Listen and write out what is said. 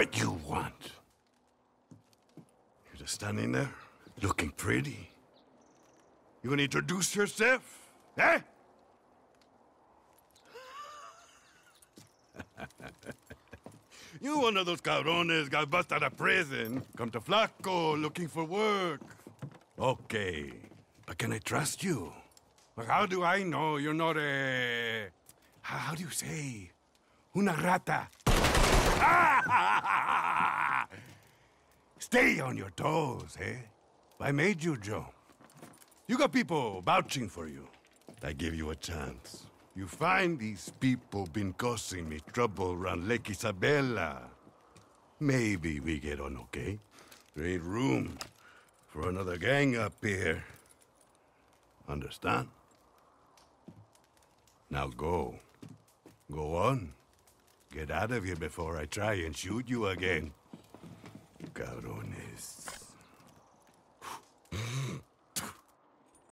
what you want. You're just standing there, looking pretty. You gonna introduce yourself? Eh? you one of those cabrones got busted out of prison. Come to Flaco looking for work. Okay. But can I trust you? Well, how do I know you're not a... How, how do you say? Una rata. Stay on your toes, eh? I made you, Joe. You got people vouching for you. I give you a chance. You find these people been causing me trouble around Lake Isabella. Maybe we get on okay. There ain't room for another gang up here. Understand? Now go. Go on. Get out of here before I try and shoot you again. Cabrones.